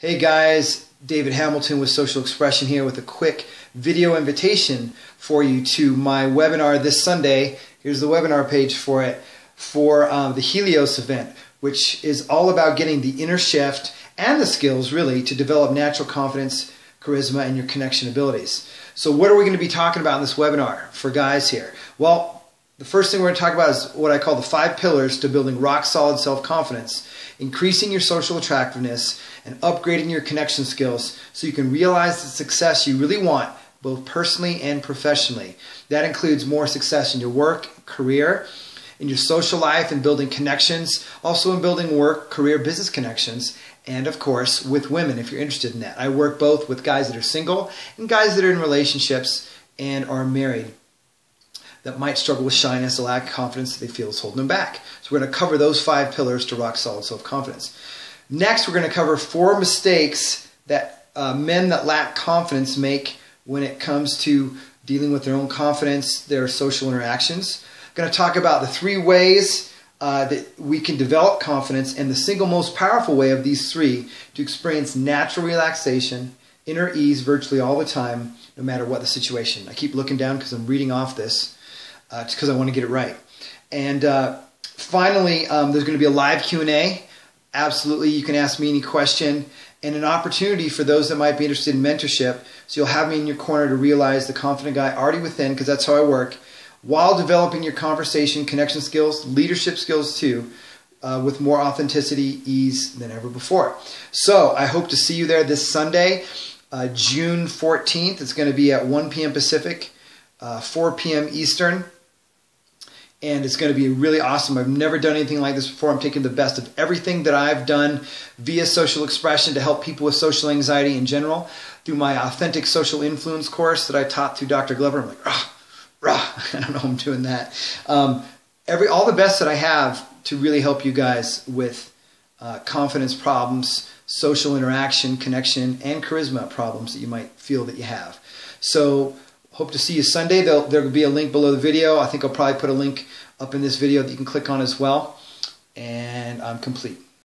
Hey guys, David Hamilton with Social Expression here with a quick video invitation for you to my webinar this Sunday. Here's the webinar page for it for um, the Helios event, which is all about getting the inner shift and the skills really to develop natural confidence, charisma, and your connection abilities. So, what are we going to be talking about in this webinar for guys here? Well, the first thing we're going to talk about is what I call the five pillars to building rock solid self confidence, increasing your social attractiveness, and upgrading your connection skills so you can realize the success you really want, both personally and professionally. That includes more success in your work, career, in your social life, and building connections, also in building work, career, business connections, and of course with women if you're interested in that. I work both with guys that are single and guys that are in relationships and are married that might struggle with shyness, a lack of confidence that they feel is holding them back. So we're going to cover those five pillars to rock solid self-confidence. Next, we're going to cover four mistakes that uh, men that lack confidence make when it comes to dealing with their own confidence, their social interactions. I'm going to talk about the three ways uh, that we can develop confidence and the single most powerful way of these three to experience natural relaxation, inner ease virtually all the time, no matter what the situation. I keep looking down because I'm reading off this uh, just because I want to get it right. And uh, finally, um, there's going to be a live Q&A. Absolutely, you can ask me any question and an opportunity for those that might be interested in mentorship. So you'll have me in your corner to realize the confident guy already within, because that's how I work, while developing your conversation, connection skills, leadership skills too, uh, with more authenticity, ease than ever before. So I hope to see you there this Sunday, uh, June 14th. It's going to be at 1 p.m. Pacific, uh, 4 p.m. Eastern and it's going to be really awesome. I've never done anything like this before. I'm taking the best of everything that I've done via social expression to help people with social anxiety in general through my authentic social influence course that I taught through Dr. Glover. I'm like, rah, rah. I don't know I'm doing that. Um, every all the best that I have to really help you guys with uh, confidence problems, social interaction, connection, and charisma problems that you might feel that you have. So Hope to see you Sunday. There'll, be a link below the video. I think I'll probably put a link up in this video that you can click on as well. And I'm complete.